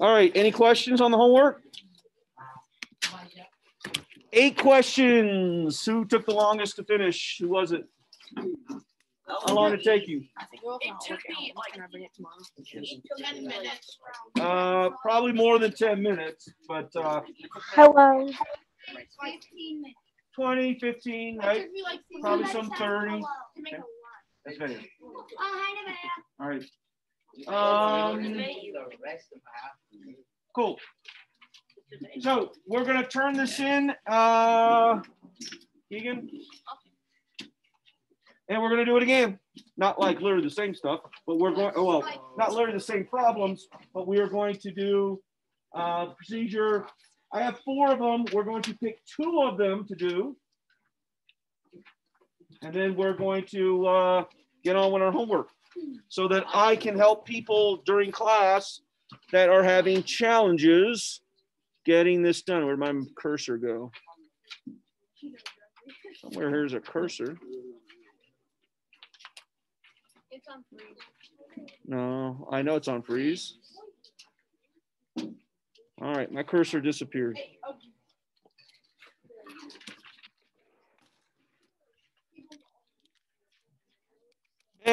All right, any questions on the homework? Eight questions. Who took the longest to finish? Who was it? How long did it take you? It took me like ten minutes. Uh, probably more than 10 minutes, but uh, Hello. 20, 15, right? Probably some 30. Okay. That's video. Oh, hi, All right. Um, cool. So we're gonna turn this in, uh, Keegan. And we're gonna do it again. Not like literally the same stuff, but we're going, oh, well, not literally the same problems, but we are going to do, uh, procedure. I have four of them. We're going to pick two of them to do. And then we're going to, uh, get on with our homework so that I can help people during class that are having challenges getting this done. Where'd my cursor go? Somewhere here's a cursor. It's on freeze. No, I know it's on freeze. All right, my cursor disappeared.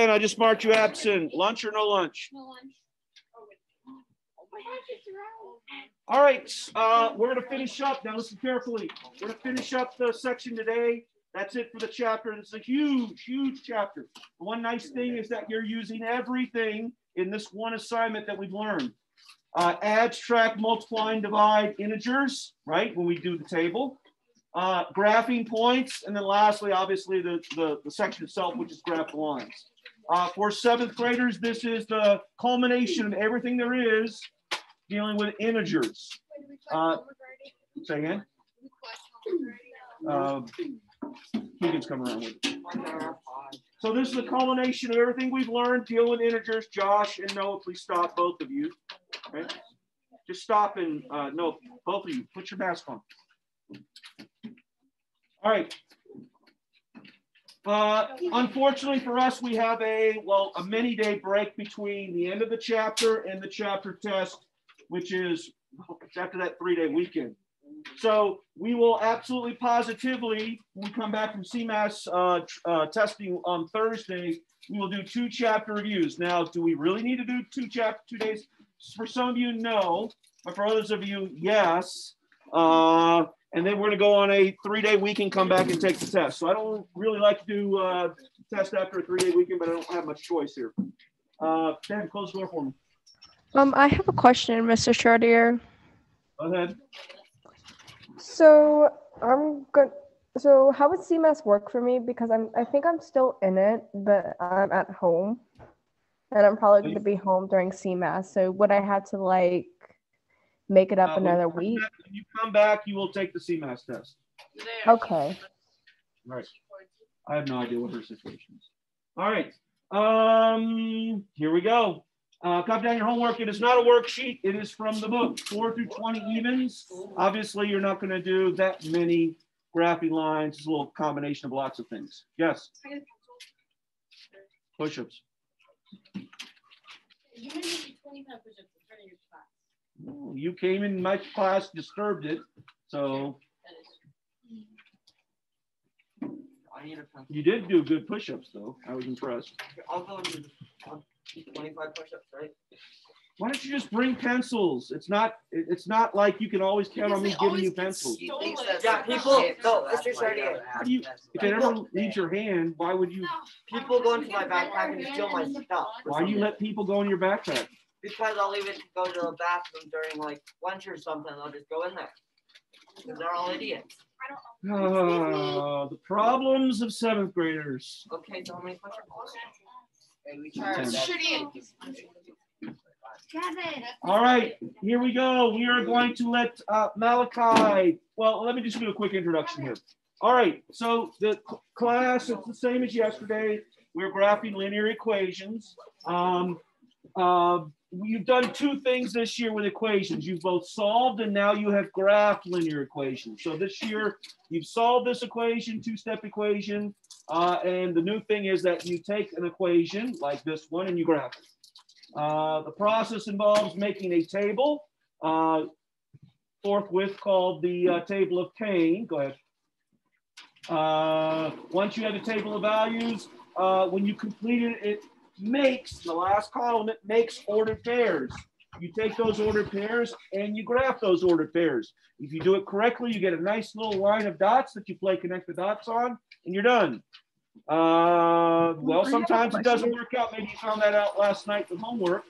I just marked you absent. Lunch or no lunch? No lunch. All right, uh, we're gonna finish up. Now listen carefully. We're gonna finish up the section today. That's it for the chapter. It's a huge, huge chapter. One nice thing is that you're using everything in this one assignment that we've learned. Uh, add, subtract, multiply, and divide integers, right? When we do the table. Uh, graphing points, and then lastly, obviously, the, the, the section itself, which is graph lines. Uh, for seventh graders, this is the culmination of everything there is dealing with integers. Uh, say again? Uh, Keegan's around with it. So this is the culmination of everything we've learned dealing with integers. Josh and Noah, please stop, both of you. Okay? Just stop and uh, no, both of you, put your mask on. All right. Uh, unfortunately for us, we have a, well, a many day break between the end of the chapter and the chapter test, which is after that three day weekend. So we will absolutely positively, when we come back from CMAS uh, uh, testing on Thursday, we will do two chapter reviews. Now, do we really need to do two chapter, two days? For some of you, no, but for others of you, yes. Uh, and then we're gonna go on a three-day weekend, come back and take the test. So I don't really like to do uh, test after a three-day weekend, but I don't have much choice here. Uh, Dan, close the door for me. Um, I have a question, Mr. Chartier. Go ahead. So I'm good. So how would CMAS work for me? Because I'm, I think I'm still in it, but I'm at home, and I'm probably going to be home during CMAS. So would I have to like make it up Uh, another you come week? back- When you come back, you will take the CMAS test. Okay. Right. I have no idea what her situation is. All right. Um, here we go. Uh, copy down your homework. It is not a worksheet. It is from the book, four through 20 evens. Obviously, you're not going to do that many graphing lines. It's a little combination of lots of things. Yes, push-ups. Oh, You came in my class, disturbed it. So I need a pencil. you did do good push-ups though. I was impressed. I'll go and do 25 push-ups, right? Why don't you just bring pencils? It's not. It's not like you can always count on me giving you pencils. stolen. Yeah, people- no, Mr. Chartier. How do you- If it ever leaves your hand, why would you, People go into my backpack and steal my stuff. why do you let people go in your backpack? Because I'll even go to the bathroom during like lunch or something. I'll just go in there. Because they're all idiots. Ah, the problems of seventh graders. Okay, so how many push-ups? Ten. Shitty. Kevin. All right, here we go. We are going to let uh, Malachi, well, let me just do a quick introduction here. All right, so the class, it's the same as yesterday. We're graphing linear equations. Um, uh, you've done two things this year with equations. You've both solved and now you have graphed linear equations. So this year, you've solved this equation, two-step equation. Uh, and the new thing is that you take an equation like this one and you graph it. Uh, the process involves making a table, uh, forthwith called the uh, table of Cain. Go ahead. Uh, once you have a table of values, uh, when you complete it, it makes the last column, it makes ordered pairs. You take those ordered pairs and you graph those ordered pairs. If you do it correctly, you get a nice little line of dots that you play connect the dots on, and you're done. Uh, well, sometimes it doesn't work out. Maybe you found that out last night with homework.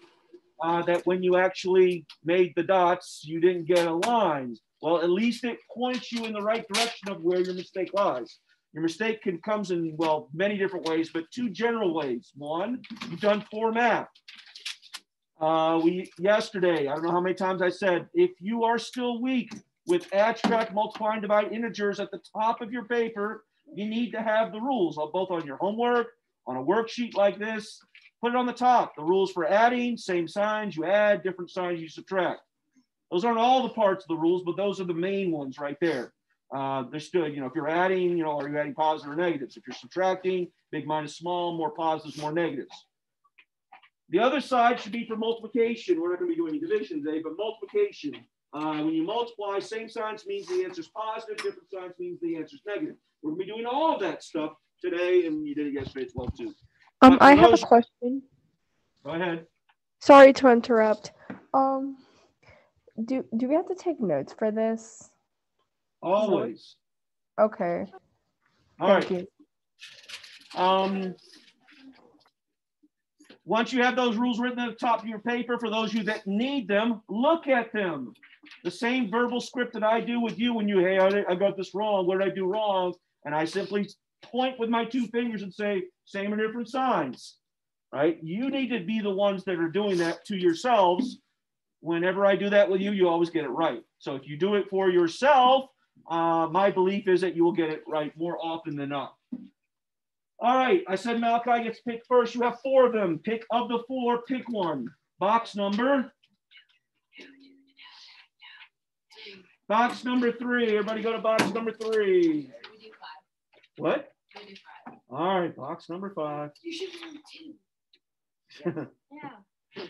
Uh, that when you actually made the dots, you didn't get a line. Well, at least it points you in the right direction of where your mistake lies. Your mistake can comes in well many different ways, but two general ways. One, you've done poor math. Uh, we yesterday, I don't know how many times I said, if you are still weak with abstract multiply and divide integers at the top of your paper, you need to have the rules both on your homework, on a worksheet like this. Put it on the top. The rules for adding, same signs, you add, different signs, you subtract. Those aren't all the parts of the rules, but those are the main ones right there. Uh, they're still, you know, if you're adding, you know, are you adding positive or negatives? If you're subtracting, big minus small, more positives, more negatives. The other side should be for multiplication. We're not going to be doing division today, but multiplication. Uh, when you multiply, same signs means the answer is positive, different signs means the answer is negative. We're going to be doing all of that stuff today, and you did it yesterday as well too. Um, I have a question. Go ahead. Sorry to interrupt. Um, do do we have to take notes for this? Always. Okay. All Thank right. you. Um, once you have those rules written at the top of your paper, for those of you that need them, look at them. The same verbal script that I do with you when you, hey, I, I got this wrong. What did I do wrong? And I simply point with my two fingers and say, same and different signs, right? You need to be the ones that are doing that to yourselves. Whenever I do that with you, you always get it right. So if you do it for yourself, uh, my belief is that you will get it right more often than not. All right, I said Malachi gets picked first. You have four of them. Pick of the four, pick one. Box number. Box number three. Everybody go to box number three. We do five. What? We do five. All right, box number five. You should do two. Yeah.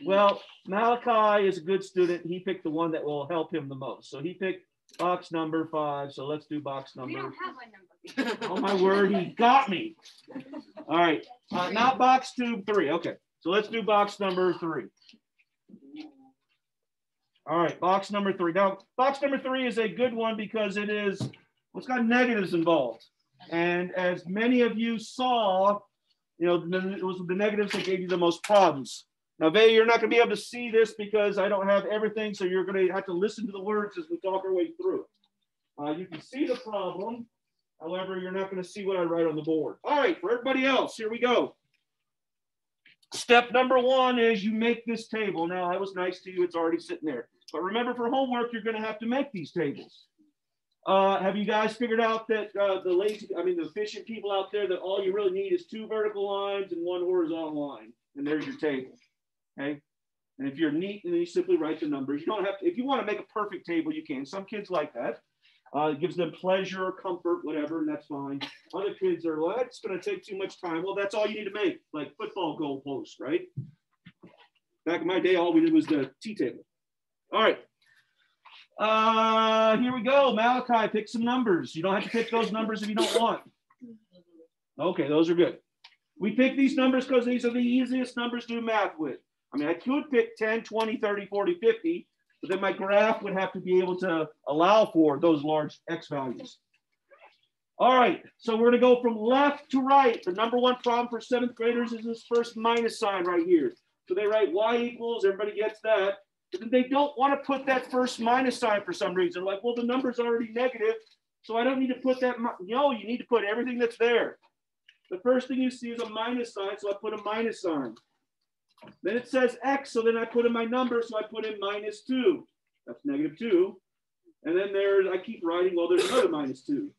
Well, Malachi is a good student. He picked the one that will help him the most. So he picked box number five. So let's do box We number. don't have number. Oh my word, he got me. All right, uh, not box two, three. Okay, so let's do box number three. All right, box number three. Now, box number three is a good one because it is, well, it's got negatives involved. And as many of you saw, you know, it was the negatives that gave you the most problems. Now, Vay, you're not going to be able to see this because I don't have everything, so you're going to have to listen to the words as we talk our way through. Uh, you can see the problem. However, you're not going to see what I write on the board. All right, for everybody else, here we go. Step number one is you make this table. Now, I was nice to you. It's already sitting there. But remember, for homework, you're going to have to make these tables. Uh, have you guys figured out that uh, the lazy, I mean, the efficient people out there, that all you really need is two vertical lines and one horizontal line, and there's your table. Okay. And if you're neat, then you simply write the numbers. You don't have to, if you want to make a perfect table, you can. Some kids like that. Uh, it gives them pleasure, comfort, whatever, and that's fine. Other kids are, well, it's going to take too much time. Well, that's all you need to make, like football goalposts, right? Back in my day, all we did was the tea table. All right. Uh, here we go. Malachi, pick some numbers. You don't have to pick those numbers if you don't want. Okay, those are good. We pick these numbers because these are the easiest numbers to do math with. I mean, I could pick 10, 20, 30, 40, 50, but then my graph would have to be able to allow for those large X values. All right, so we're gonna go from left to right. The number one problem for seventh graders is this first minus sign right here. So they write y equals, everybody gets that. But then they don't want to put that first minus sign for some reason. Like, well, the number's already negative, so I don't need to put that. No, you need to put everything that's there. The first thing you see is a minus sign, so I put a minus sign. Then it says X, so then I put in my number, so I put in minus two. That's negative two. And then there's, I keep writing, well, there's another minus two.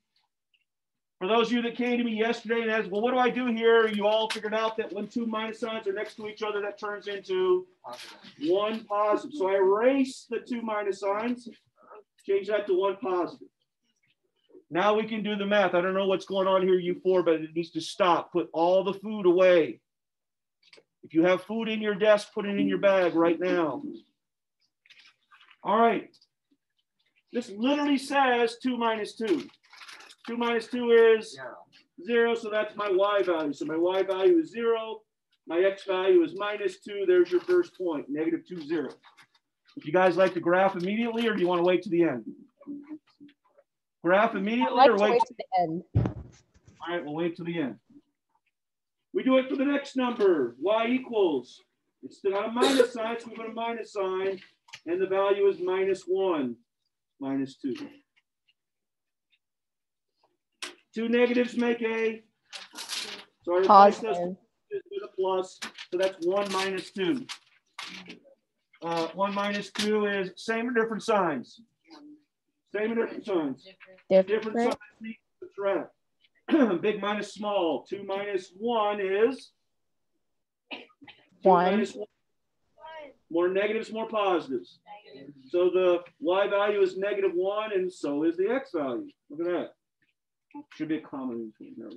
For those of you that came to me yesterday and asked, well, what do I do here? You all figured out that when two minus signs are next to each other, that turns into one positive. So I erase the two minus signs, change that to one positive. Now we can do the math. I don't know what's going on here, you four, but it needs to stop. Put all the food away. If you have food in your desk, put it in your bag right now. All right. This literally says two minus two. Two minus two is Zero. zero, so that's my y value. So my y value is zero. My x value is minus two. There's your first point, negative two, zero. If you guys like to graph immediately, or do you want to wait to the end? Graph immediately like or to wait? wait to the end. All right, we'll wait to the end. We do it for the next number, y equals. It's not a minus sign, so we put a minus sign, and the value is minus one, minus two. Two negatives make a, so I replace this Positive. with a plus, so that's one minus two. Uh, one minus two is same or different signs? Same or different signs? Different Different. signs need to subtract. Big minus small. Two minus one is? One. one. More negatives, more positives. So the y value is negative one, and so is the x value. Look at that. Should be a common in between.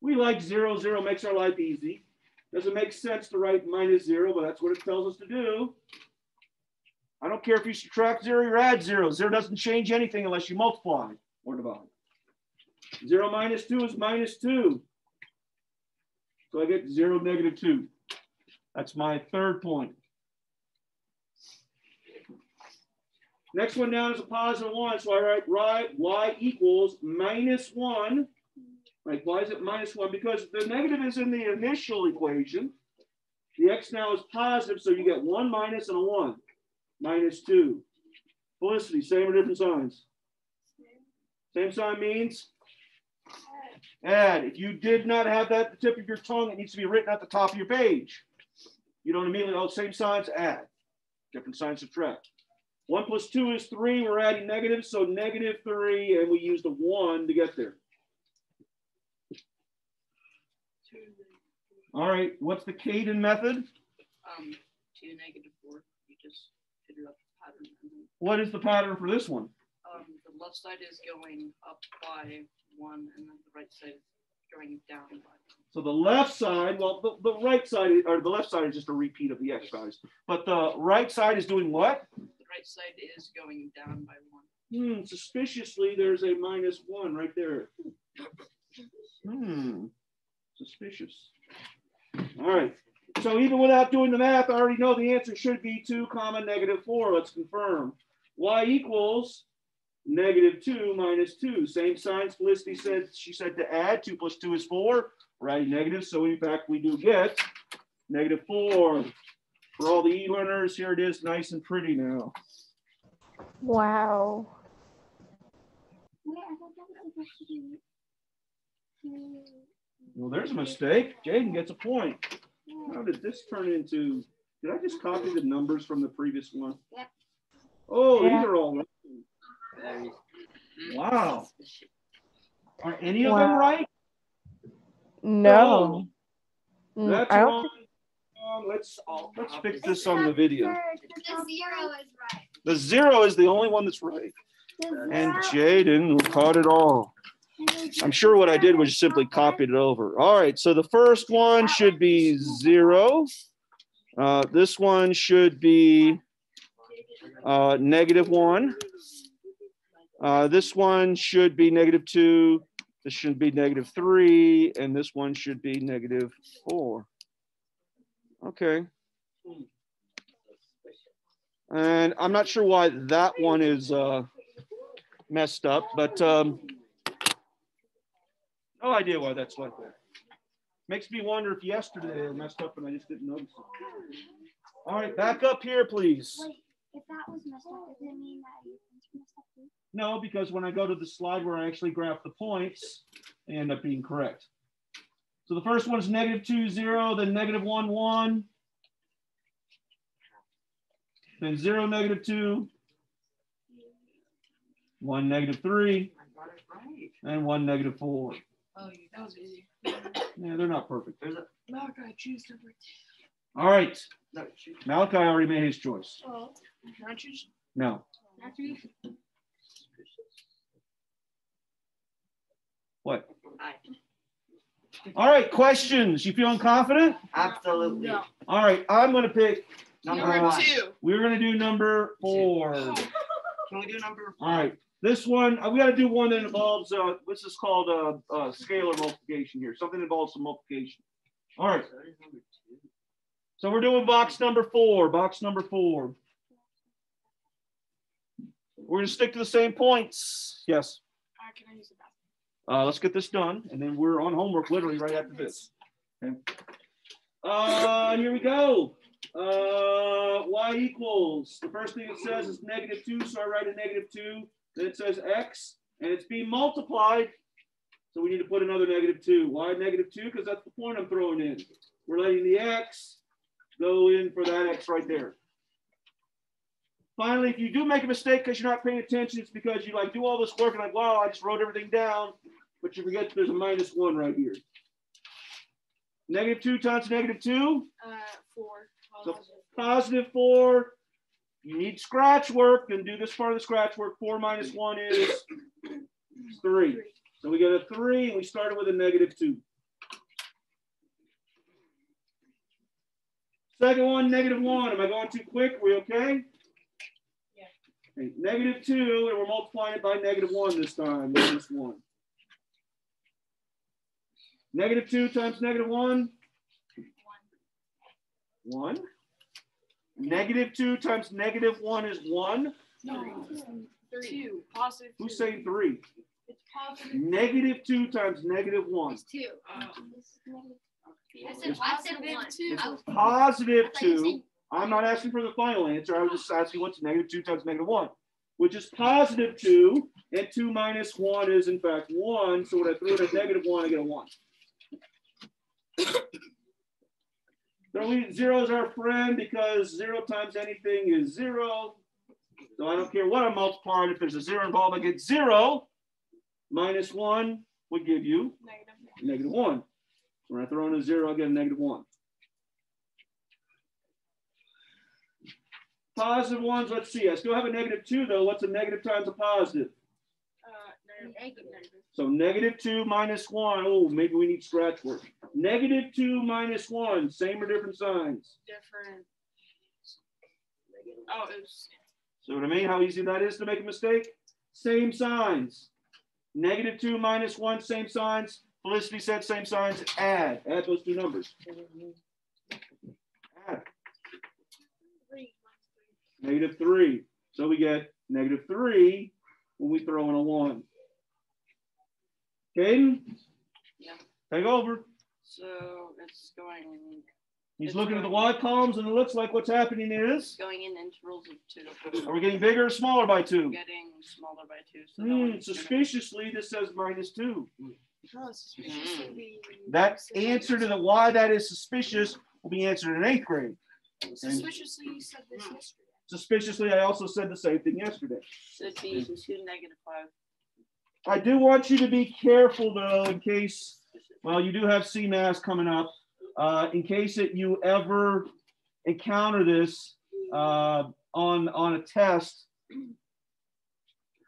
We like zero, zero makes our life easy. Doesn't make sense to write minus zero, but that's what it tells us to do. I don't care if you subtract zero or add zero. Zero doesn't change anything unless you multiply or divide. Zero minus two is minus two. So I get zero, negative two. That's my third point. Next one down is a positive one, so I write right y equals minus one. Right, why is it minus one? Because the negative is in the initial equation. The x now is positive, so you get one minus and a one. Minus two. Felicity, same or different signs? Same sign means? Add. If you did not have that at the tip of your tongue, it needs to be written at the top of your page. You don't immediately, oh, same signs, add. Different signs, subtract. One plus two is three. We're adding negatives, so negative three, and we use the one to get there. All right, what's the Caden method? Um, two negative four, you just figure out the pattern. What is the pattern for this one? Um, the left side is going up by one and then the right side is going down by. one. So the left side, well, the, the right side, or the left side is just a repeat of the x values. But the right side is doing what? The right side is going down by one. Hmm, suspiciously, there's a minus one right there. Hmm, suspicious. All right, so even without doing the math, I already know the answer should be two comma negative four. Let's confirm. Y equals negative two minus two. Same signs Felicity said, she said to add, two plus two is four. We're negative, so in fact, we do get negative four. For all the e-learners, here it is, nice and pretty now. Wow. Well, there's a mistake. Jaden gets a point. How did this turn into, did I just copy the numbers from the previous one? Yep. Oh, Yeah. these are all right. Very Wow. Are any of them right? No. Mm, That's I don't wrong. Um, let's, all, let's fix this on the video. The zero is right. The zero is the only one that's right. And Jaden caught it all. I'm sure what I did was simply copied it over. All right, so the first one should be zero. Uh, this one should be uh, negative one. Uh, this one should be negative two. This should be negative three, and this one should be negative four. Okay. And I'm not sure why that one is uh, messed up, but um, no idea why that's like that. Makes me wonder if yesterday they were messed up and I just didn't notice it. All right, back up here, please. Wait, if that was messed up, does it mean that you messed up too? No, because when I go to the slide where I actually graph the points, they end up being correct. So the first one is negative two, zero, then negative one, one. Then zero, negative two. One, negative three, I got it right. and one, negative four. Oh, that was easy. Yeah, they're not perfect. There's a Malachi, choose number. All right, Malachi already made his choice. Oh, can I choose? No, Can I choose? What? Aye. All right, questions. You feeling confident? Absolutely. No. All right, I'm gonna pick, Number Number one. two. we're gonna do number four. Can we do number All right, this one, uh, we gotta do one that involves, uh, this is called, uh, uh, scalar multiplication here, something that involves some multiplication. All right, so we're doing box number four, box number four. We're gonna stick to the same points. Yes, Uh, can I use the bathroom? uh, let's get this done, and then we're on homework literally right after this. Okay. Uh, here we go. Uh, y equals, the first thing it says is negative two, so I write a negative two. Then it says x, and it's being multiplied. So we need to put another negative two. Why negative two? Because that's the point I'm throwing in. We're letting the x go in for that x right there. Finally, if you do make a mistake because you're not paying attention, it's because you like do all this work and like, wow, I just wrote everything down, but you forget there's a minus one right here. Negative two times negative two, Uh, four. So- positive four. You need scratch work, then do this part of the scratch work. Four minus one is three. So we get a three and we started with a negative two. Second one, negative one. Am I going too quick? Are we okay? Yeah. Okay, Negative two, and we're multiplying it by negative one this time, minus one. Negative two times negative one, one. Negative two times negative one is one. No. Two. Positive. Who's two. saying three? It's positive. Negative two times negative one. It's two. Oh. I said, I said one. Two. I was- I two. I'm not asking for the final answer. I was just asking what's negative two times negative one, which is positive two, and two minus one is in fact one. So when I throw in a negative one, I get a one. So we, zero is our friend because zero times anything is zero. So I don't care what I'm multiplying. If there's a zero involved, I get zero. Minus one would give you Negative. negative one. When I throw in a zero, I get a negative one. Positive ones, let's see. I still have a negative two though. What's a negative times a positive? Uh, negative. So negative two minus one. Oh, maybe we need scratch work. Negative two minus one, same or different signs. Different. Oh, it was. See what I mean? How easy that is to make a mistake? Same signs. Negative two minus one, same signs. Felicity said same signs. Add. Add those two numbers. Add. Three. Negative three. So we get negative three when we throw in a one. Caden? Yeah. Take over. So it's going He's looking at the Y columns and it looks like what's happening is, going in intervals of two. are we getting bigger or smaller by two? Getting smaller by two. So no Hmm, gonna- suspiciously, this says minus two. No, suspiciously That answer to the why that is suspicious will be answered in eighth grade. Suspiciously you said this yesterday. Suspiciously, I also said the same thing yesterday. Should be two negative five. I do want you to be careful though, in case, well, you do have CMAS coming up. Uh, in case that you ever encounter this uh, on, on a test,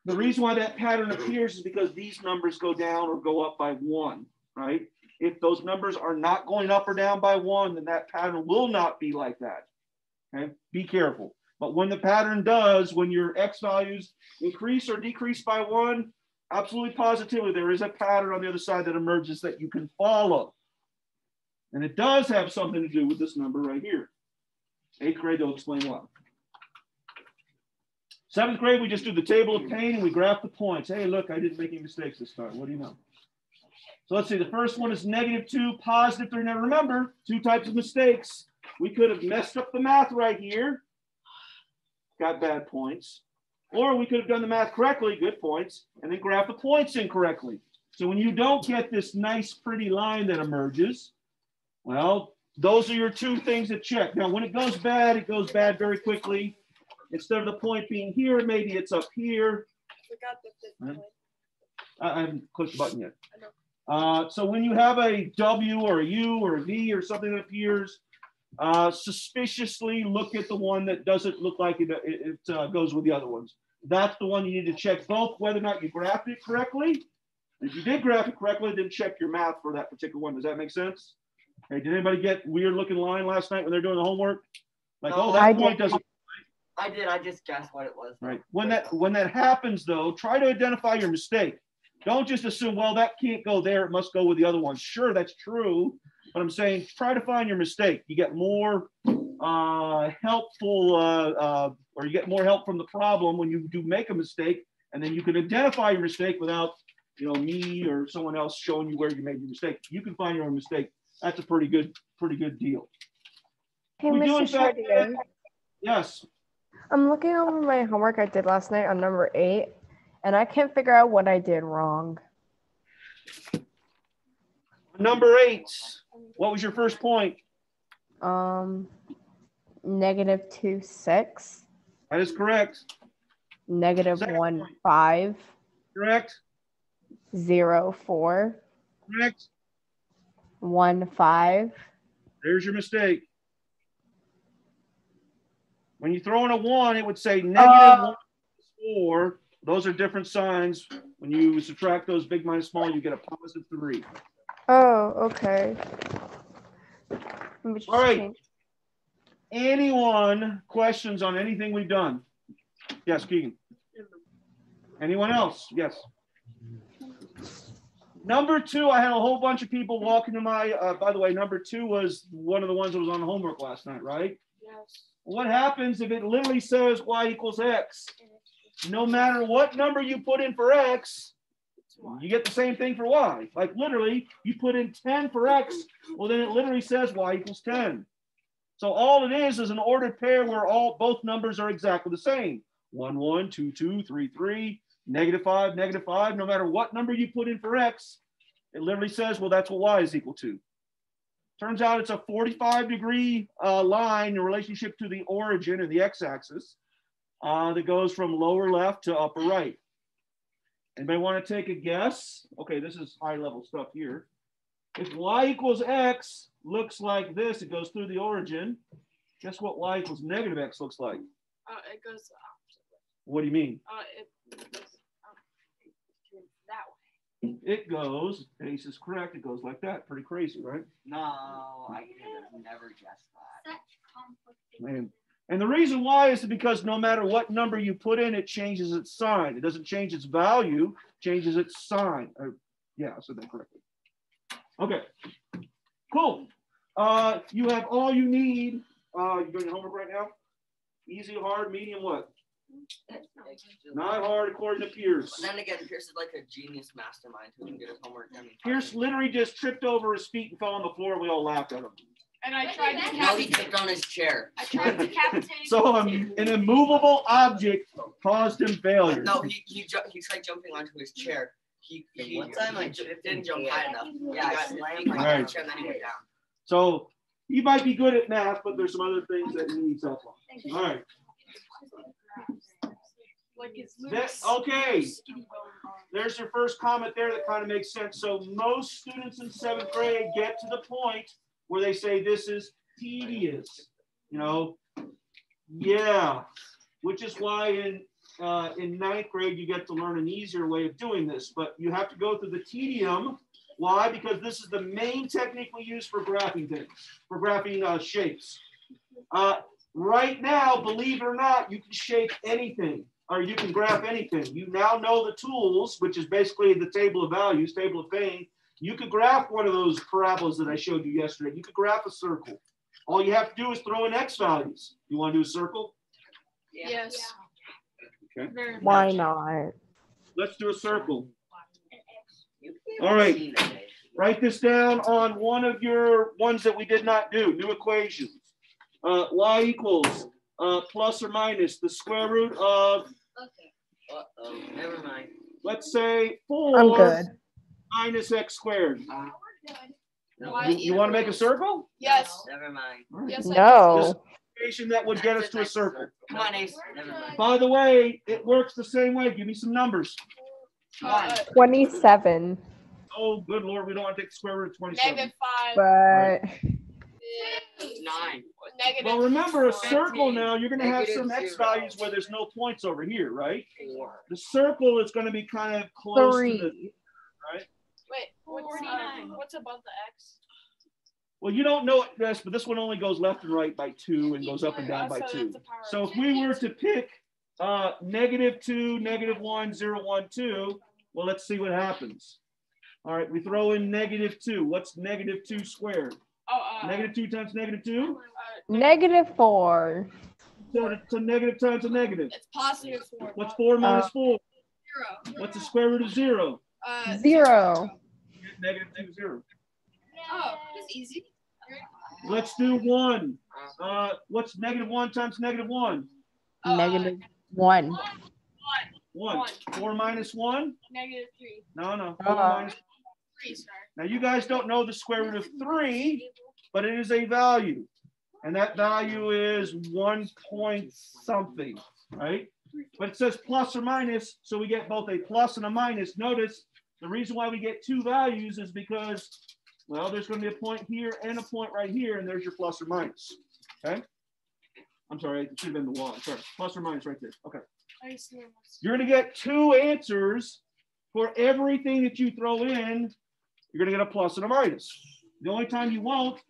the reason why that pattern appears is because these numbers go down or go up by one, right? If those numbers are not going up or down by one, then that pattern will not be like that. Okay, be careful. But when the pattern does, when your X values increase or decrease by one, absolutely positively, there is a pattern on the other side that emerges that you can follow. And it does have something to do with this number right here. Eighth grade, they'll explain why. Seventh grade, we just do the table of pain and we graph the points. Hey, look, I didn't make any mistakes this time. What do you know? So let's see, the first one is negative two, positive three. Now remember, two types of mistakes. We could have messed up the math right here, got bad points. Or we could have done the math correctly, good points, and then graph the points incorrectly. So when you don't get this nice, pretty line that emerges, well, those are your two things to check. Now, when it goes bad, it goes bad very quickly. Instead of the point being here, maybe it's up here. Forgot the fifth Huh? I haven't clicked the button yet. I know. Uh, so when you have a W or a U or a V or something that appears, uh, suspiciously look at the one that doesn't look like it, it, it, uh, goes with the other ones. that's the one you need to check both whether or not you graphed it correctly. If you did graph it correctly, then check your math for that particular one. Does that make sense? Hey, did anybody get weird looking line last night when they're doing the homework? Like, oh, I that point did. doesn't I did, I just guessed what it was. Right. When that when that happens though, try to identify your mistake. Don't just assume, well, that can't go there, it must go with the other one. Sure, that's true. But I'm saying try to find your mistake. You get more uh, helpful uh, uh, or you get more help from the problem when you do make a mistake, and then you can identify your mistake without you know me or someone else showing you where you made your mistake. You can find your own mistake. That's a pretty good, pretty good deal. Hey, We Mr. Chartier. Yes. I'm looking over my homework I did last night on number eight, and I can't figure out what I did wrong. Number eight. What was your first point? Um, negative two six, That is correct. negative one point. five, Correct. zero four, Correct. one five. There's your mistake. When you throw in a one, it would say negative Oh. one four. Those are different signs. When you subtract those big minus small, you get a positive three. Oh, okay. Let me just All right. change- Anyone questions on anything we've done? Yes, Keegan. Anyone else? Yes. Number two, I had a whole bunch of people walking to my, uh, by the way, number two was one of the ones that was on homework last night, right? Yes. What happens if it literally says y equals x? No matter what number you put in for x. you get the same thing for y. Like literally, you put in 10 for x, well, then it literally says y equals 10. So all it is is an ordered pair where all both numbers are exactly the same. 1, 1, 2, 2, 3, 3, negative 5, negative 5. No matter what number you put in for x, it literally says, well, that's what y is equal to. Turns out it's a 45 degree uh, line in relationship to the origin or the x-axis uh, that goes from lower left to upper right. Anybody want to take a guess? Okay, this is high level stuff here. If y equals x looks like this, it goes through the origin. Guess what y equals negative x looks like? Uh, it goes opposite. What do you mean? Uh, it goes that way. It goes, Ace is correct, it goes like that. Pretty crazy, right? No, I could have never guessed that. Such conflict. And, and the reason why is because no matter what number you put in, it changes its sign. It doesn't change its value, changes its sign. Or, yeah, I said that correctly. Okay, cool. Uh, you have all you need. Uh, you doing your homework right now? Easy, hard, medium, what? Not hard according to Pierce. But then again, Pierce is like a genius mastermind who can get his homework done. Pierce literally just tripped over his feet and fell on the floor. and We all laughed at him. And I tried that's- to No, he decapitate. kicked on his chair. I tried decapitating. So um, an immovable object caused him failure. No, he he, ju- he tried jumping onto his chair. He, The he, one time I he tripped didn't jump high enough. Yeah, Yeah, I he got slammed my on the chair and then he went down. So he might be good at math, but there's some other things that he needs help on. All right. Like it's That- okay. Skinny bone bone. There's your first comment there that kind of makes sense. So most students in seventh grade get to the point where they say this is tedious. You know, yeah, which is why in uh, in ninth grade you get to learn an easier way of doing this, but you have to go through the tedium. Why? Because this is the main technique we use for graphing things, for graphing uh, shapes. Uh, right now, believe it or not, you can shape anything or you can graph anything. You now know the tools, which is basically the table of values, table of pain. You could graph one of those parabolas that I showed you yesterday. You could graph a circle. All you have to do is throw in x values. You want to do a circle? Yes. Okay. Why not? Let's do a circle. All right. Write this down on one of your ones that we did not do, new equations. Uh, y equals uh, plus or minus the square root of, Uh-oh, never mind. let's say, four I'm good. Minus x squared. No, Why You, you want to make a circle? Yes. Never mind. Yes. I No. Equation that would get us to a circle. Come on, Ace. By the way, it works the same way. Give me some numbers. Uh, 27. Oh, good lord, we don't want to take the square root of 27. negative five. But Nine. negative. Well, remember a circle now, you're gonna have Negative some x zero. values where there's no points over here, right? Four. The circle is gonna be kind of close to the, Three. Wait, what's, uh, 49. What's above the X? well, you don't know this, but this one only goes left and right by two and goes up and down by two. that's a power of So if we were to pick uh, negative two, negative one, zero, one, two, well, let's see what happens. All right, we throw in negative two. What's negative two squared? Oh, uh, Negative two times negative two? uh, Negative four. So it's a negative times a negative. It's positive four. What's not four minus four? Zero. What's the square root of zero? Uh, Zero. Negative two, zero. Oh, that's easy. Let's do one. Uh, what's negative one times negative one? Uh, Negative one. One. One. Four minus one? Negative three. No, no. Four Uh-uh. minus Three, sorry. Now you guys don't know the square root of three, but it is a value. And that value is one point something, right? But it says plus or minus, so we get both a plus and a minus. Notice the reason why we get two values is because, well, there's gonna be a point here and a point right here, and there's your plus or minus, okay? I'm sorry, it should have been the one, sorry, plus or minus right there, okay. I see it was- You're gonna get two answers for everything that you throw in. You're gonna get a plus and a minus. The only time you won't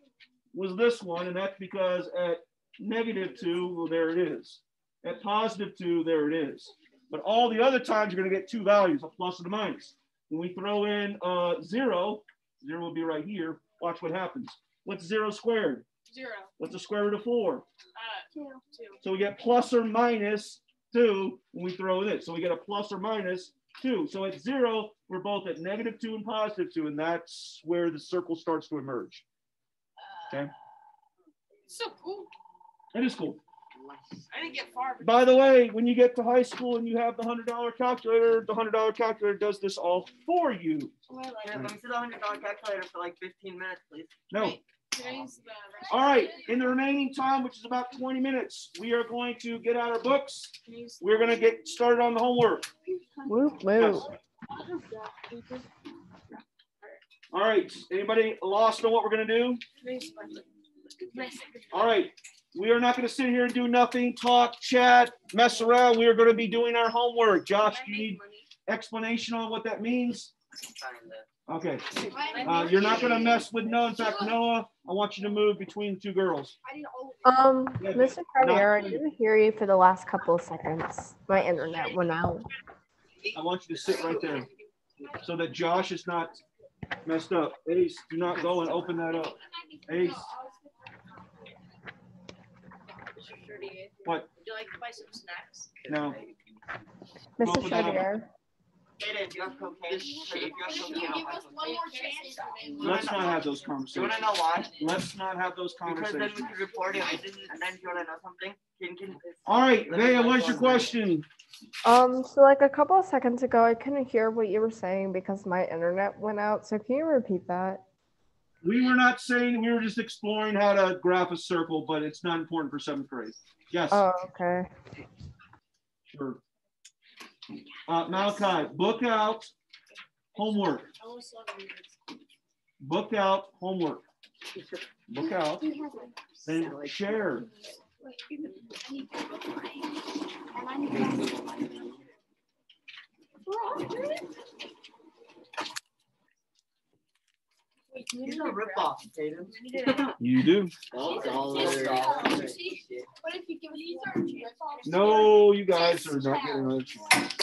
was this one, and that's because at negative two, well, there it is. At positive two, there it is. But all the other times, you're gonna get two values, a plus and a minus. When we throw in uh, zero, zero will be right here. Watch what happens. What's zero squared? Zero. What's the square root of four? Uh, Two. two. So we get plus or minus two when we throw this. So we get a plus or minus two. So at zero, we're both at negative two and positive two, and that's where the circle starts to emerge. Okay, So cool. that is cool. I didn't get far. but- By the way, when you get to high school and you have the hundred dollar calculator, the hundred dollar calculator does this all for you. Yeah, let me see the hundred dollar calculator for like fifteen minutes, please. No. Wait, Can I use the rest? All right, in the remaining time, which is about 20 minutes, we are going to get out our books. Can I use- We're gonna get started on the homework. Whoop Yes. All right, anybody lost on what we're gonna do? can I use my- All right, we are not gonna sit here and do nothing, talk, chat, mess around. We are gonna be doing our homework. Josh, do you need explanation on what that means? Okay, uh, you're not gonna mess with Noah. In fact, Noah, I want you to move between the two girls. Um, Yeah, Mr. Chartier, I didn't hear you for the last couple of seconds. My internet went out. I want you to sit right there so that Josh is not messed up. Ace, do not go and open that up. Ace, What? Would you like to buy some snacks? no. Mr. Open that up. Chartier. Hey, do you have cocaine? This If shape. you have cocaine, you I'll give buy us some. one more chance? Let's not have those Do you conversations. wanna know why? Let's not have those conversations. Because then we conversations. could report it, and then do you wanna know something? Can, can. All right, Vea, what's your question? Um, so like a couple of seconds ago, I couldn't hear what you were saying because my internet went out. So can you repeat that? We were not saying, we were just exploring how to graph a circle, but it's not important for seventh grade. Yes, Oh, okay. sure. Uh, Malachi, book out homework. I almost love you. Book out homework. Book out, then share. He's a ripoff, Tatum. You do. Twelve dollars. What you give No, you guys are not getting another chance.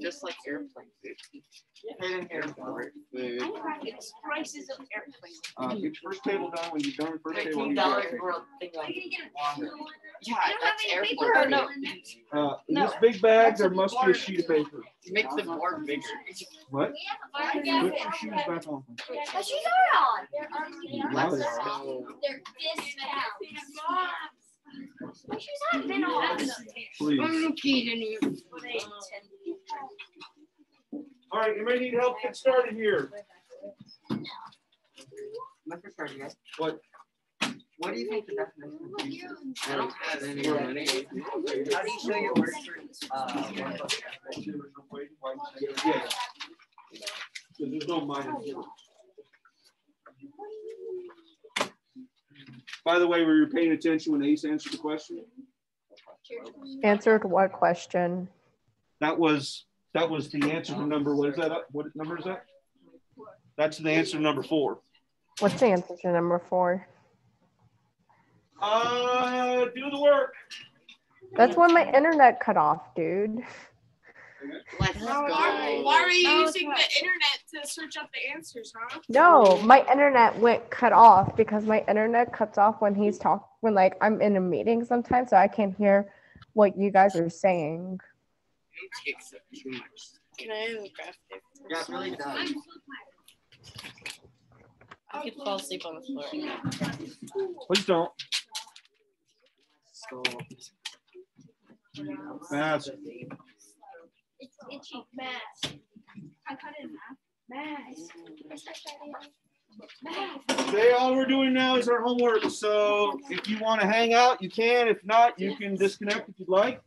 Just like airplane food. Tatum here. Food. It's prices of airplanes. Uh, get your first table down when you're done, first table. Fifteen dollars go. for a thing of water. Yeah, that's airplane Oh, food. no. Uh, in this big bag, there must be a sheet of paper. Make the board bigger. What? Put your shoes back on. My shoes are on. They Let's are. go. They're discounts. My shoes haven't been on. Please. All right, anybody need help get started here? What? what do you think the definition of use is? I don't have any money. How do you show your work for, uh, workbook? Yeah. So There's no minus here. By the way, were you paying attention when Ace answered the question? Answered what question? That was, that was the answer to number, what is that? What number is that? That's the answer to number four. What's the answer to number four? Uh, do the work. That's when my internet cut off, dude. Let's go. Why, why are you No, using the internet to search up the answers, huh? No, my internet went cut off because my internet cuts off when he's talk when like I'm in a meeting sometimes, so I can't hear what you guys are saying. It takes up too much. Can I graph paper? Yeah, it really does. I could fall asleep on the floor. Please don't. So. That's, It's itchy. Mass. I cut it in. Mass. Today, all we're doing now is our homework, so if you want to hang out, you can. If not, you can disconnect if you'd like.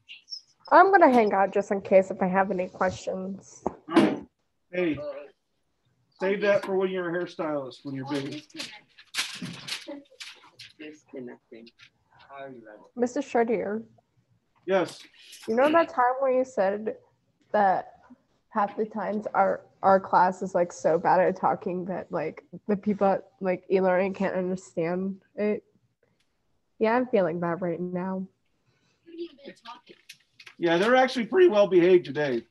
I'm gonna hang out just in case if I have any questions. All right. Hey, save that for when you're a hairstylist, when you're busy. Disconnecting. Mr. Chartier, Yes, you know that time where you said that half the times our our class is like so bad at talking that like the people at, like e-learning can't understand it? Yeah, I'm feeling that right now. Yeah, they're actually pretty well behaved today.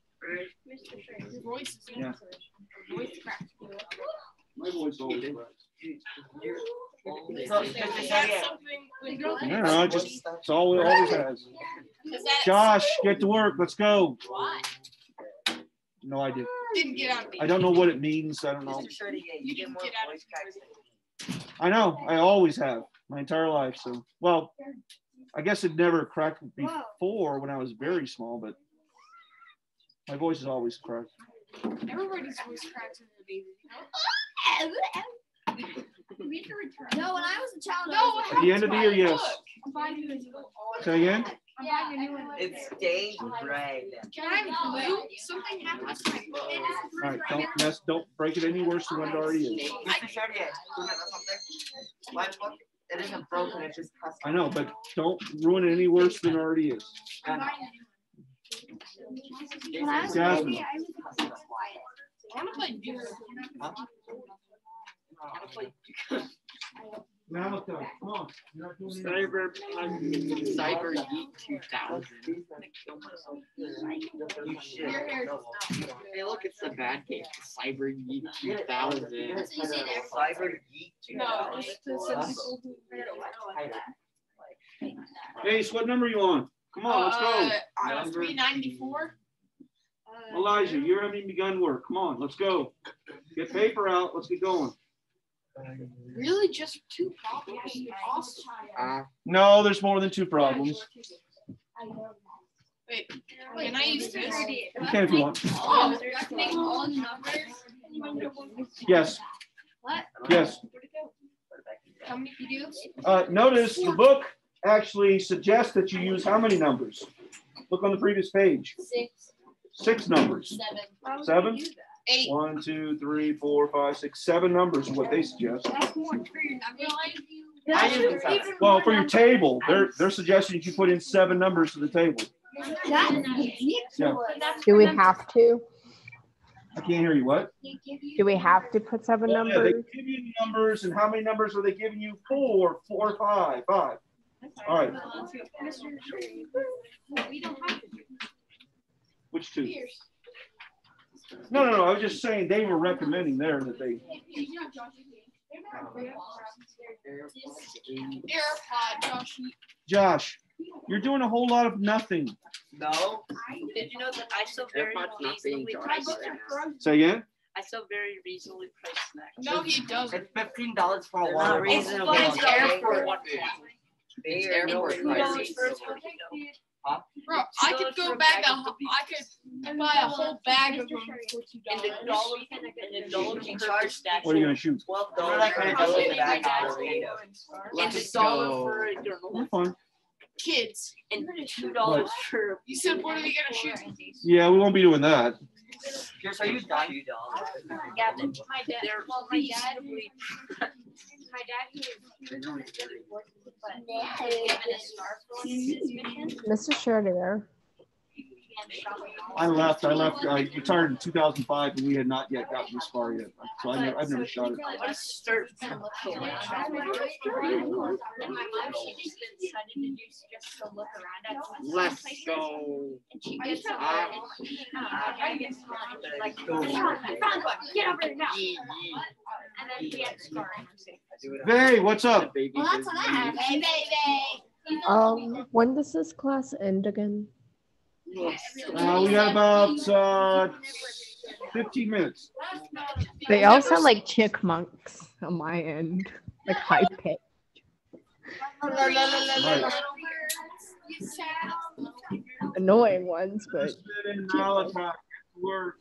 Your voice is Yeah. Voice cracked. My voice always cracks. So, Is just to say that it. something? I don't know, just, it's all it always has. Josh, get to work, let's go. Why? No idea. Didn't get out of. I don't know what it means, I don't know. Mr. Shirley, you You get more get out voice cracks. I know, I always have, my entire life, so, well, I guess it never cracked before when I was very small, but my voice is always cracked. Everybody's voice cracks in the baby. No, when I was a child. No, I was At the end of the year, yes. I'm buying you a new one. Say again? I'm buying a new one. It's staying right. Can I have glue? Something happened to my book. All right, don't mess, don't break it any worse than what it already is. Mr. Shirley, you have something? My book, it isn't broken, it's just custom. I know, but don't ruin it any worse than it already is. When I was Jasmine. baby, I was so quiet. I want to play Duke. Now, it's done. come on. You're not doing it. Cyberpunk Cyber Geek 2000. Kill myself. You should. Your hair does not. Hey, look, it's the bad case. Cyber Geek 2000. Cyber geek. No, it's the Huh? people who Ace, what number are you on? Come on, let's go. Uh, uh, 394. Elijah, you haven't even begun work. Come on, let's go. Get paper out. Let's get going. Really, just two problems? Awesome. Uh, No, there's more than two problems. Wait, can I use this? You can if you want. Oh, Name all numbers. Yes, What? yes. How many do you do? Uh, notice the book actually suggests that you use how many numbers? Look on the previous page. Six, Six numbers. seven. Seven? Eight. One, two, three, four, five, six, seven numbers is what they suggest. That's more for your numbers. I use the seven. Well, for your table, they're, they're suggesting you put in seven numbers to the table. That's Yeah. Do we have to? I can't hear you. What? Do we have to put seven Well, yeah, they numbers? give you the numbers, and how many numbers are they giving you? Four, four, five, five. All right, We don't have to. which two? No, no, no. I was just saying they were recommending there that they. AirPod, Josh. Josh, you're doing a whole lot of nothing. No, Did you know that I sell very AirPod's not being reasonably priced snacks? Say again. I sell very reasonably priced snacks. No, he doesn't. it's fifteen dollars for a They're water not It's bottle. reasonable. it's Okay. airport. They It's are airport nowhere Two near dollars it. for a cookie dough. Bro, I could go bag a, ho- I could buy a whole bag of them for two And the dollars. dollar, and the dollar can charge stack. What are you gonna shoot? Twelve dollars for a How dollar many bag of potatoes. And Let's the dollar for a You're journal. kids. And two dollars for. You said, what are we gonna shoot? Yeah, we won't be doing that. Pierce, are you done? Two Yeah, my dad, well, my dad, my dad, he was, he was always good at work, but he was given a star for his mission. Mr. Sheridan. and shot him. I left. I left. I retired in 2005, and we had not yet gotten this far yet. So I never, I've never shot it. Let's start. And my mom, she just decided to do just to look around Let's go. And she gets up and she, my dad gets on and she's like, "Front, front, get over here now. Yee, yee. And then he had a scar on his face. Hey, what's up? Baby Well, that's what I have, baby. hey, baby. Um, when does this class end again? Uh, we got about uh, 15 minutes. They all sound like chickmunks on my end, like high pitch. Right. Annoying ones, but Kristen, Malachi, We're,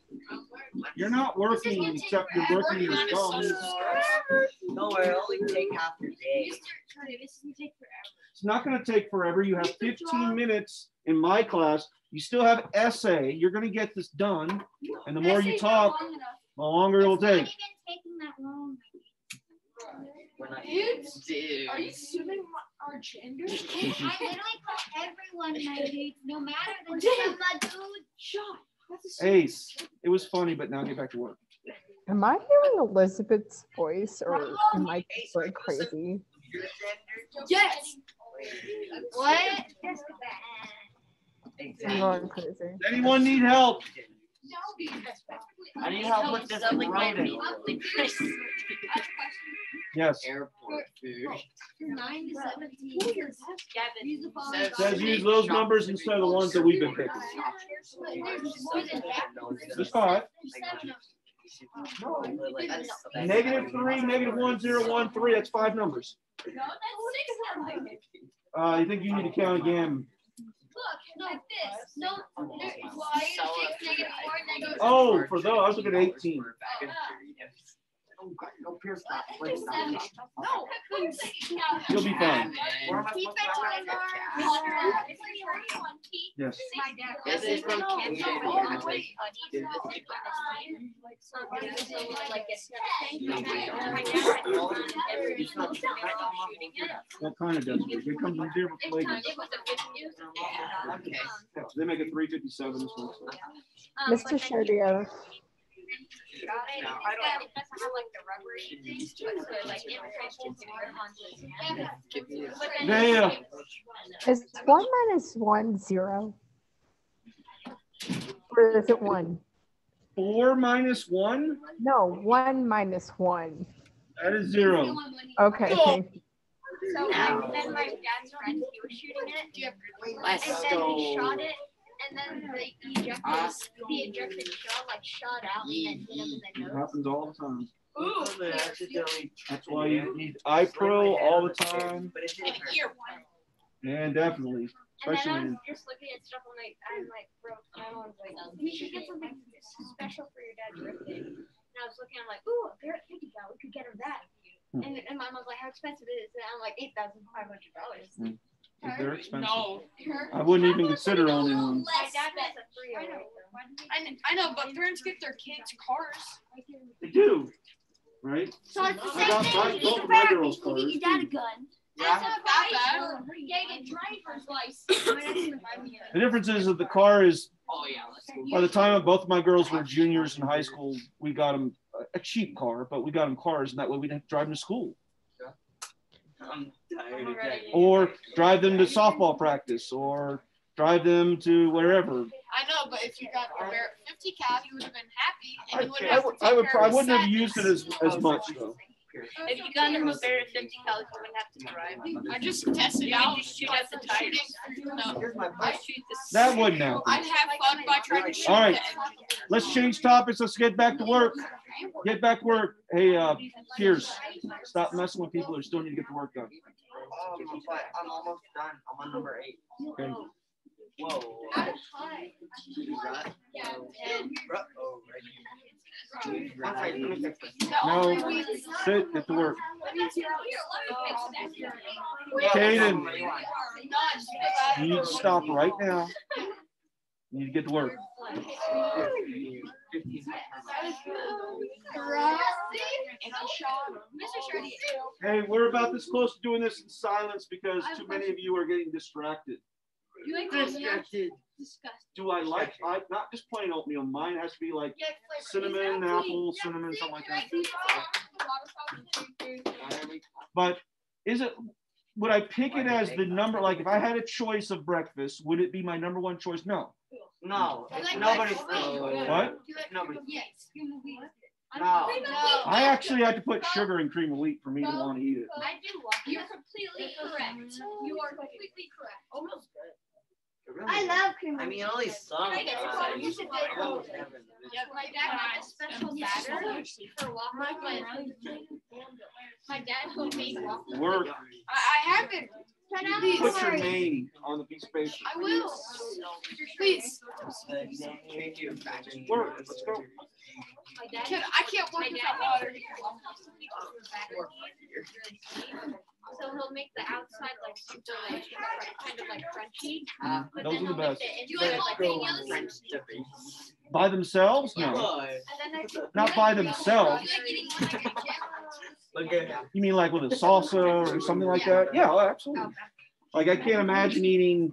you're not working except you're working your thumbs. No, I only take half your day. It's not going to take forever. You have 15 minutes in my class. You still have essay. You're going to get this done. And the more you talk, the longer it'll take. taking that. We're not- Dude. Are you assuming our gender? I literally call everyone my dude, no matter the gender, my dude. Shot. Ace, it was funny, but now get back to work. am I hearing Elizabeth's voice or am I just like crazy? Your gender? Yes. What? I'm going crazy. Anyone need help? I need help with this writing. Yes. Airport food. Nine to seventeen. It says use those numbers instead of the ones that we've been picking. Just five. Negative three, negative one, zero, one, three. That's five numbers. Uh, I think you need to count again. Look, like this. No, there's why six, negative four, negative. Oh, for those, I was looking at 18. Go Pierce that. Wait, stop. No. You'll be fine. Where am I Keep supposed it to on write our. Yes. My dad. This is from Canada. Oh, wait. Dude, this is What kind of desert? They come from different flavors. Okay. Yeah, They make it three fifty-seven. this one. Mr. Chartier, Give me a- There. is one minus one zero? Or is it one? Four minus one, No, one minus one. that is zero. Okay, thank you. So then my dad's friend, he was shooting it, Let's and then he shot it, and then the ejected, the ejected shot like shot out and then hit him in the It nose. happens all the time. I accidentally- That's why you need eye pro all the time. But it didn't hurt. And definitely, And then I'm just looking at stuff, I'm like, I'm like, bro, my mom's like, we should get something special for your dad's birthday. And I was looking, I'm like, ooh, a Barrett 50 cal, we could get her that. Hmm. And, and my mom's like, how expensive is it? And I'm like, $8,500. Is they're expensive. No. I wouldn't even consider owning one. My dad has a three I know. I, kn- I know, but parents get their kids cars. They do, right? So it's the I same got thing. You both need of a my Barrett, girls' you need your cars. dad a gun. Yeah. That's Not not that bad. Getting a driver's license. The difference is that the car is, Oh, yeah, by the time both of my girls were juniors in high school, we got them a cheap car, but we got them cars, and that way we didn't have to drive them to school. I'm tired of that. Or drive them to softball practice, or drive them to wherever. I know, but if you got a Barrett 50 cal, you would have been happy, and I, you wouldn't I have would, I would, I wouldn't have used it as, as much though. If you got him a Barrett fifty cal, you wouldn't have to drive. I just tested You out. could just shoot at the tires. No, I shoot the. That wouldn't happen. I'd have fun by trying to shoot All right. the. Let's change topics. Let's get back to work. Get back to work. Hey, uh, Pierce, stop messing with people who still need to get the work done. Um, oh, I'm, I'm almost done. I'm on number eight. Okay. Whoa. Out of time. Right. Yeah, Right. Oh, right. One second, let me fix this. No, sit, get to work. Kaden. You need to stop right now. You need to get to work. Hey, we're about this close to doing this in silence because too many of you are getting distracted. You like Distracted. Disgusting. Do I like, I, not just plain oatmeal, mine has to be like cinnamon, apple, cinnamon, something like that. But is it, would I pick it as the number, like if I had a choice of breakfast, would it be my number one choice? No. No, You like nobody's. breakfast? What? Nobody. Yes. No. I actually had to put sugar and cream of wheat for me to want to eat it. I do love You're completely correct. You are completely correct. Almost good. I love cream. I mean, only some. Can I get some? You should get almost Yep, my dad got a special batter for waffles, my dad homemade waffles. Work, I, I haven't. Please put your name on the piece of paper. I will. Please. Thank you. Work, let's go. My dad. Can, I can't work without water. So he'll make the outside like super like kind of like crunchy. Uh, but Those then are the best. it- Do you like jalapenos? By themselves? No. And then I put- Not by themselves. like eating like a jam? Look at him. You mean like with a salsa or something like that? Yeah, oh, absolutely. Like I can't imagine eating,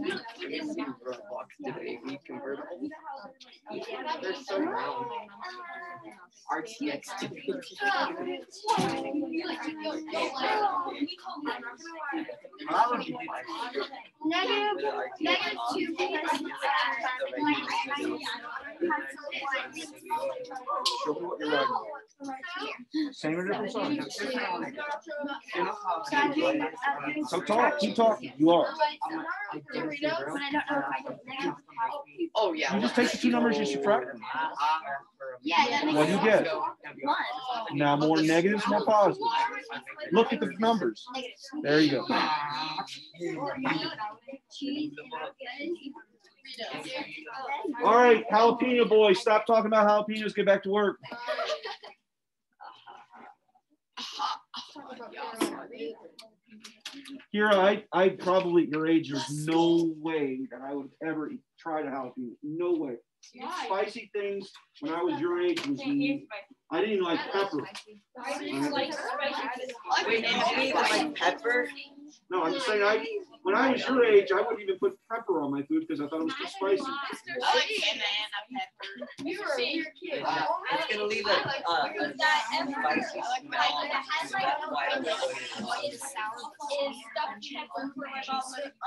baby. but My mother says They're so round. RTX to baby. Negative, negative two. show me what you're writing. Same or different sign? So talk, keep talking. You are. Oh, yeah. You just take the two numbers, you subtract them. Yeah, that makes What do you get? One. Now more negatives, more positives. Look at the numbers. There you go. All right, jalapeno boys, stop talking about jalapenos, get back to work. Here, I, I probably at your age, there's no way that I would ever eat- try to jalapeno. No way. Spicy things when I was your age was, I didn't even like pepper. Wait, did you eat like pepper? No, I'm just saying, I, when I was your age, I wouldn't even put pepper on my food because I thought it was too spicy. You were a weird kid. Uh, It's gonna leave a, uh, a spicy smell.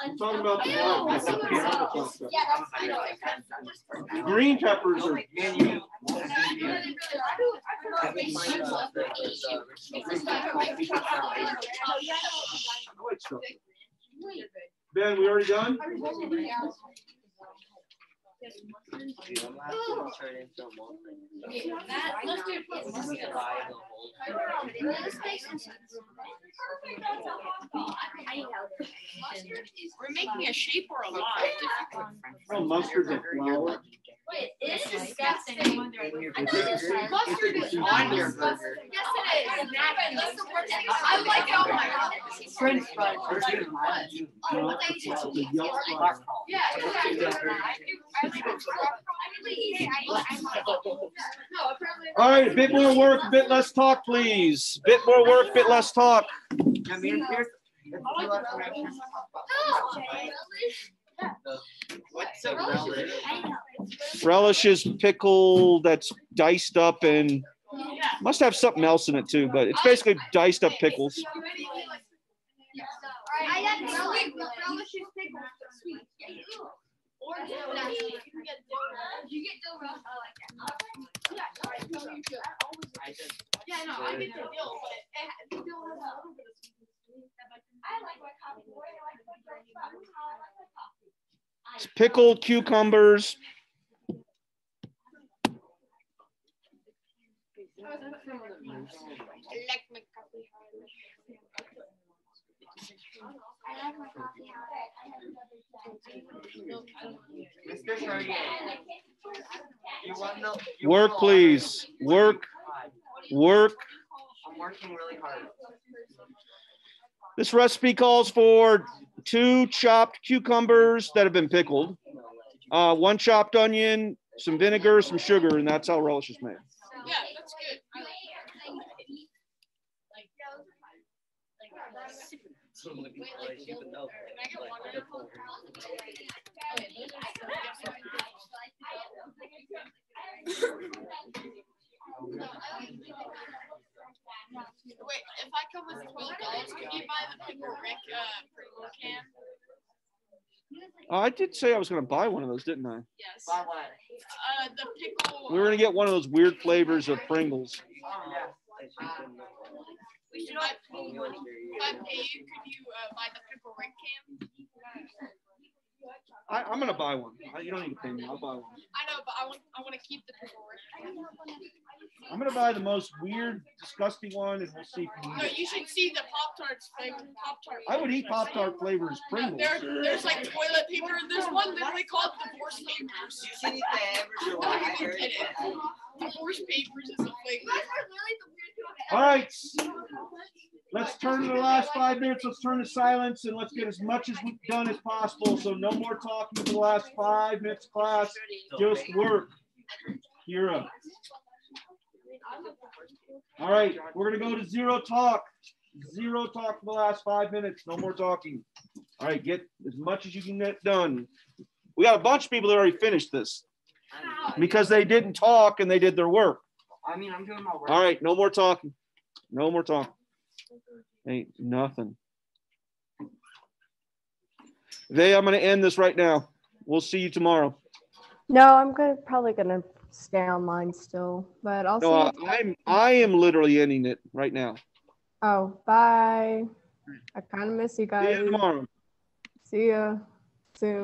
I'm talking about the black pepper. the. Green peppers are, I like stuff. Ben, we already done? We're making a shape or a line. Oh, mustard's a flower. Wait, it's disgusting. Mustard is on your burger. Yes, it is. That's the worst thing. I like it on my own. French fries. Oh, no, it's it's a yellow flower. Yeah, exactly. I do- I like it. I really eat it. I- I like it. No, apparently. All right, a bit more work, a bit less talk, please. Bit more work, bit less talk. What's a relish? Relish is pickle that's diced up and must have something else in it too, but it's basically diced up pickles. I Relish- is pickles, but sweet. Or dill. You get dill. You get dill relish. I like that. Yeah, I know you do. I just. Yeah, no, I get the dill, but it, it, dill has a little bit of sweetness. I like my coffee. Boy, I like my French fries. I like my coffee. It's pickled cucumbers. I like my coffee I oh, like my coffee Mr. Chartier, you want no. you Work, please. Work, work. I'm working really hard. This recipe calls for two chopped cucumbers that have been pickled, uh, one chopped onion, some vinegar, some sugar, and that's how relish is made. Yeah, that's good. I like Can I get water? Wait, if I come with twelve dollars, can you buy the Pickle Rick uh Pringle can? Uh, I did say I was gonna buy one of those, didn't I? Yes. By what? Uh, the pickle. We were gonna get one of those weird flavors of Pringles. Oh, yeah. If I pay you, could you uh buy the Pickle Rick can? I, I'm gonna buy one. I- You don't need to pay me. I'll buy one. I know, but I want I want to keep the Pickle I'm gonna buy the most weird, disgusting one, and we'll see. if No, you should see the Pop Tarts flavor. Pop Tart. I would eat Pop Tart flavors Pringles. There, there's like toilet paper. There's one literally called divorce papers. You should eat the average one. I. Divorce papers is a flavor. All right, let's turn to the last five minutes. Let's turn to silence and let's get as much as we've done as possible. So no more talking for the last five minutes, class. Just work. Kira. All right, we're gonna go to zero talk. Zero talk for the last five minutes. No more talking. All right, get as much as you can get done. We got a bunch of people that already finished this because they didn't talk and they did their work. I mean, I'm doing my work. All right, no more talking. No more talking. Ain't nothing. They, I'm gonna end this right now. We'll see you tomorrow. No, I'm gonna probably gonna stay online still, but I'll No, uh, I'm I am literally ending it right now. Oh, bye. I kind of miss you guys. See you tomorrow. See ya soon.